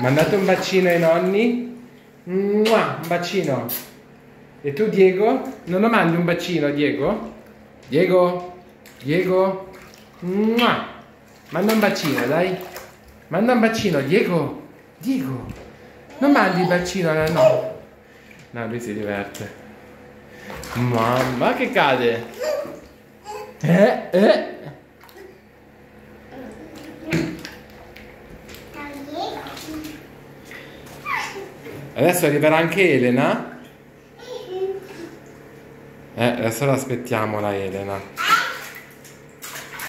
Mandate un bacino ai nonni. Mua, un bacino. E tu Diego? Non lo mandi un bacino Diego? Diego? Diego? Mua. Manda un bacino, dai. Manda un bacino, Diego. Diego. Non mandi il bacino alla no. No, lui si diverte. Mamma che cade. Eh, eh. Adesso arriverà anche Elena. Eh, adesso l'aspettiamo la Elena.